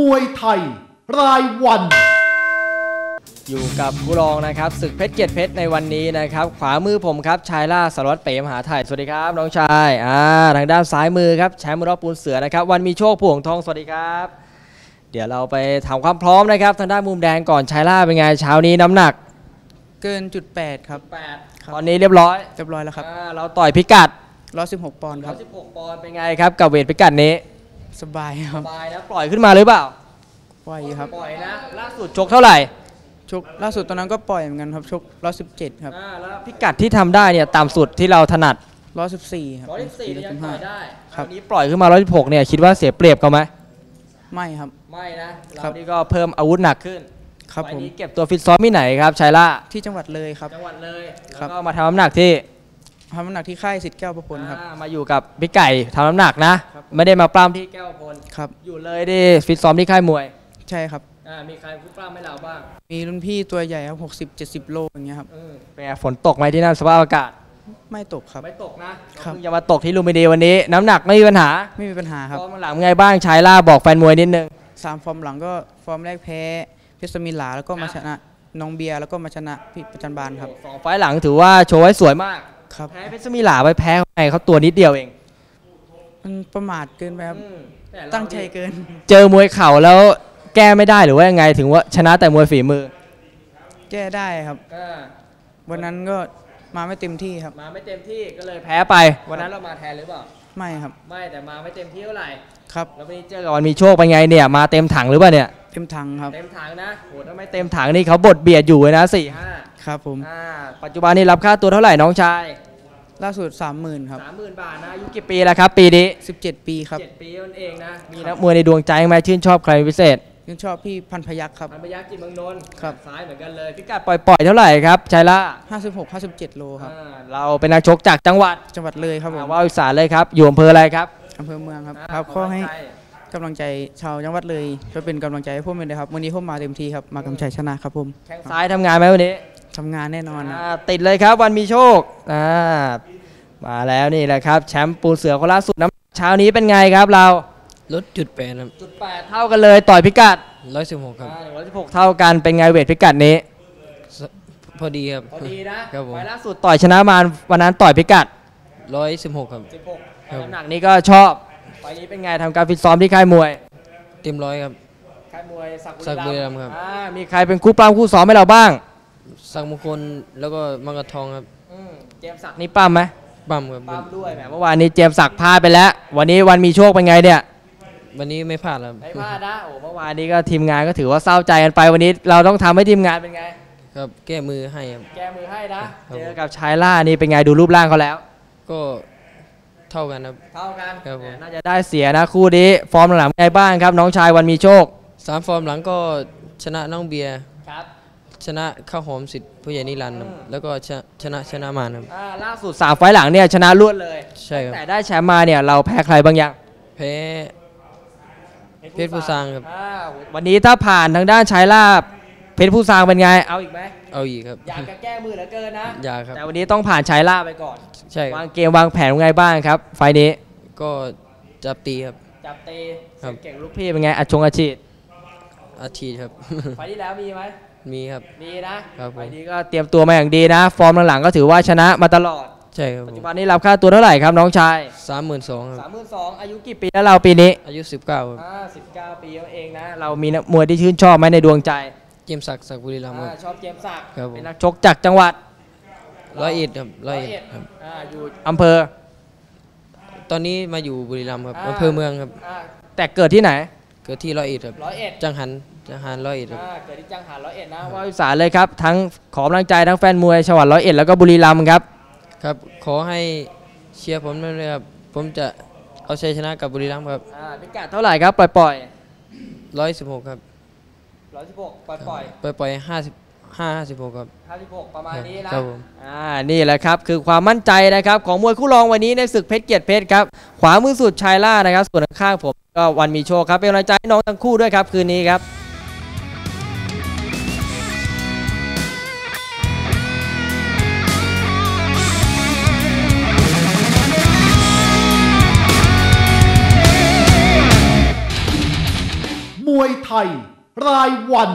มวยไทย รายวัน อยู่กับผู้รองนะครับศึกเพชรเกียรติเพชรในวันนี้นะครับ ขวามือผมครับชายล่าสารวัตรเป๋มหาไทยสวัสดีครับน้องชายอ่าทางด้านซ้ายมือครับแชมป์มือรอบปูนเสือนะครับ วันมีโชคผู้หงทองสวัสดีครับ เดี๋ยวเราไปถามความพร้อมนะครับ ทางด้านมุมแดงก่อนชายล่าเป็นไงเช้านี้น้ำหนักเกินจุดแปดครับครับตอนนี้เรียบร้อยเรียบร้อยแล้วครับอ่าเราต่อยพิกัด ร้อยสิบหกปอนด์ครับ116ปอนด์เป็นไงครับกับเวทพิกัดนี้ สบายครับ สบายนะปล่อยขึ้นมาหรือเปล่า ปล่อยครับ ปล่อยนะ ล่าสุดชกเท่าไหร่ชกล่าสุดตอนนั้นก็ปล่อยเหมือนกันครับชกร้อยสิบเจ็ดครับอ่าแล้วพิกัดที่ทำได้เนี่ยต่ำสุดที่เราถนัดร้อยสิบสี่ครับ114เนี่ยยังต่อยได้ครับวันนี้ปล่อยขึ้นมา116เนี่ยคิดว่าเสียเปรียบเขาไหมไม่ครับ ไม่นะ เราครับ นี่ก็เพิ่มอาวุธหนักขึ้นครับไฟผมล์นี้เก็บตัวฟิตซ้อมที่ไหนครับชัยล่าที่จังหวัดเลยครับ จังหวัดเลยครัแล้วบ ก็มาทำน้ำหนักที่ทำน้ำหนักที่ค่ายสิทธิ์แก้วประพลครับ อ่ามาอยู่กับพี่ไก่ทำน้ำหนักนะครับ ไม่ได้มาปล้ำที่แก้วพลครับ อยู่เลยได้ฟิตซ้อมที่ค่ายมวยใช่ครับ อ่ามีใครพูดปล้ำให้เราบ้างมีรุ่นพี่ตัวใหญ่ครับหกสิบเจ็ดสิบโลอย่างเงี้ยครับ เออเป็นไงฝนตกไหมที่นั่นสภาพอากาศไม่ตกครับ ไม่ตกนะครับ เพิ่งจะมาตกที่ลุมพินีวันนี้ น้ำหนักไม่มีปัญหาไม่มีปัญหาครับฟอร์มหลังไงบ้างชายหล้าบอกแฟนมวยนิดนึง สามฟอร์มหลังก็ฟอร์มแรกแพ้เพชรสมิลาแล้วก็มาชนะน้องเบียร์แล้วก็มาชนะพี่ประจันบานครับ สองไฟล์หลังถือว่าโชว์ไว้สวยมาก ครับ แพ้เพชรสมิหลาไปแพ้เขาไงเขาตัวนิดเดียวเอง มันประมาทเกินไปครับอืมแต่เราตั้งใจเกิน เจอมวยเข่าแล้วแก้ไม่ได้หรือว่ายังไงถึงว่าชนะแต่มวยฝีมือ แก้ได้ครับ วันนั้นก็มาไม่เต็มที่ครับ มาไม่เต็มที่ก็เลยแพ้ไป วันนั้นเรามาแทนหรือเปล่า ไม่ครับ ไม่แต่มาไม่เต็มที่เท่าไหร่ ครับ แล้ววันนี้เจอกับวันมีโชคไปนไงเนี่ย มาเต็มถังหรือเปล่าเนี่ย เต็มถังครับ เต็มถังนะโหถ้าไม่เต็มถังนี่เขาบดเบียดอยู่เลยนะสี่ห้าครับผม อ่า ปัจจุบันนี้รับค่าตัวเท่าไหร่น้องชาย ล่าสุดสามหมื่นครับสามหมื่นบาทนะอายุกี่ปีแล้วครับ ปีนี้สิบเจ็ดปีครับ เจ็ดปีนั่นเองนะมีนักมวยในดวงใจไหมชื่นชอบใครเป็นพิเศษยังชอบพี่พันพยักษ์ครับมันพยักจิตเมืองนนท์ครับ ซ้ายเหมือนกันเลยพิกัดปล่อยๆเท่าไหร่ครับชายล่าห้าสิบหกห้าสิบเจ็ดโลครับ อ่าเราเป็นนักชกจากจังหวัดจังหวัดเลยครับผมอ่าว่าวอีสานเลยครับอยู่อำเภออะไรครับอำเภอเมืองครับอ่าครับขอให้กำลังใจกำลังใจชาวจังหวัดเลยช่วยเป็นกำลังใจให้พวกมันเลยครับวันนี้ผมมาเต็มที่ครับมากำชัยชนะครับผมแข้งซ้ายทำงานไหมวันนี้ทำงานแน่นอนนะ อ่าติดเลยครับวันมีโชค อ่ามาแล้วนี่แหละครับแชมป์ปูนเสือคนล่าสุดน้ำเช้านี้เป็นไงครับเราลดจุดแปดครับจุดแปดเท่ากันเลยต่อยพิกัดร้อยสิบหกครับหนึ่งร้อยสิบหกเท่ากันเป็นไงเวทพิกัดนี้ พอดีครับพอดีนะครับผมไฟล์ล่าสุดต่อยชนะมาวันนั้นต่อยพิกัดร้อยสิบหกครับ16ครับน้ำหนักนี้ก็ชอบไฟล์นี้เป็นไงทำการฟิตซ้อมที่ค่ายมวย เต็มร้อยครับค่ายมวยสักศักดิ์บุรีรัมย์ครับอ่ามีใครเป็นคู่ปล้ำคู่ซ้อมให้เราบ้าง สักมงคลแล้วก็มังกรทองครับอืมเจมส์ศักดิ์นี่ปล้ำไหมปั้มครับปล้ำด้วยแหมเมื่อวานนี้เจมส์ศักดิ์พลาดไปแล้ว วันนี้วันมีโชคเป็นไงเนี่ย วันนี้ไม่พลาดครับไม่พลาดนะโอ้เมื่อวานนี้ก็ทีมงานก็ถือว่าเศร้าใจกันไปวันนี้เราต้องทำให้ทีมงานเป็นไง ครับแก้มือให้ครับแก้มือให้นะครับเจอกับชายล่านี่เป็นไงดูรูปร่างเขาแล้ว ก็เท่ากันครับเท่ากันครับผมน่าจะได้เสียนะคู่นี้ฟอร์มหลังๆเป็นไงบ้างครับ น้องชายวันมีโชคสามฟอร์มหลังก็ชนะน้องเบียร์ครับ ชนะข้าวหอมสิทธิ์ผู้ใหญ่นิรันดร์ครับอืมแล้วก็ชนะชนะชนะมานครับ อ่าล่าสุดสามไฟล์หลังเนี่ยชนะรวดเลยใช่ครับ แต่ได้แชมป์มาเนี่ยเราแพ้ใครบางอย่างแพ้ เพชรผู้ซางครับ อ่าวันนี้ถ้าผ่านทางด้านชายลาบเพชรผู้ซางเป็นไงเอาอีกไหมเอาอีกครับ อยากจะแก้มือเหลือเกินนะ อยากครับ แต่วันนี้ต้องผ่านชายลาบไปก่อน ใช่ครัวาบงเกมวางแผนไงบ้างครับ ไฟล์นี้ก็จับตีครับ จับตีครับ เก่งลูกพี่เป็นไงอัดชงอาชีพอาชีพครับ ไฟล์ที่แล้วมีไหม มีครับ มีนะครับผม ไฟล์นี้ก็เตรียมตัวมาอย่างดีนะ ฟอร์มหลังๆก็ถือว่าชนะมาตลอด ใช่ครับปัจจุบันนี้รับค่าตัวเท่าไหร่ครับน้องชายสามหมื่นสองครับสามหมื่นสองอายุกี่ปีแล้วเราปีนี้อายุสิบเก้าครับอ่าสิบเก้าปีเองนะ เรามีนักมวยที่ชื่นชอบไหมในดวงใจเจมส์ศักดิ์ศักดิ์บุรีรัมย์คอ่ารับ ชอบเจมส์ศักดิ์ครับผม เป็นนักชกจากจังหวัดร้อยเอ็ดครับร้อยเอ็ดครับ อ่าอยู่อำเภอ ตอนนี้มาอยู่บุรีรัมย์ครับอ่า อำเภอเมืองครับ อ่าแต่เกิดที่ไหนเกิดที่ร้อยเอ็ดครับร้อยเอ็ดจังหัน จังหันร้อยเอ็ดครับอ่าเกิดที่จังหวัดร้อยเอ็ดนะว่าวิสานเลยครับ ทั้งขอกำลังใจทั้งแฟนมวยจังหวัดร้อยเอ็ดแล้วก็บุรีรัมย์ครับ ครับ ขอให้เชียร์ผมด้วยนะครับ ผมจะเอาชัยชนะกับบุรีรัมย์ครับอ่าพิกัดเท่าไหร่ครับ ปล่อยปล่อยร้อยสิบหกครับร้อยสิบหกปล่อยปล่อยปล่อยปล่อยห้าสิบห้าห้าสิบหกครับห้าสิบหกประมาณนี้นะครับผมอ่านี่แหละครับคือความมั่นใจนะครับ ของมวยคู่รองวันนี้ในศึกเพชรเกียรติเพชรครับขวามือสุดชายล่านะครับ ส่วนข้างๆผมก็วันมีโชคครับเป็นกำลังใจให้น้องทั้งคู่ด้วยครับคืนนี้ครับ ไทย รายวัน